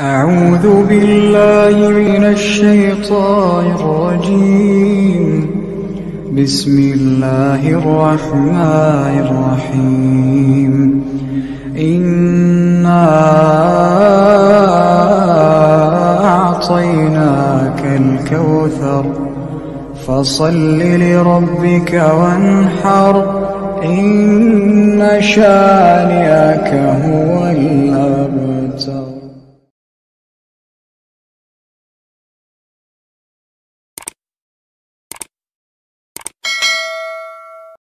أعوذ بالله من الشيطان الرجيم. بسم الله الرحمن الرحيم. إنا أعطيناك الكوثر. فصل لربك وانحر. إن شانئك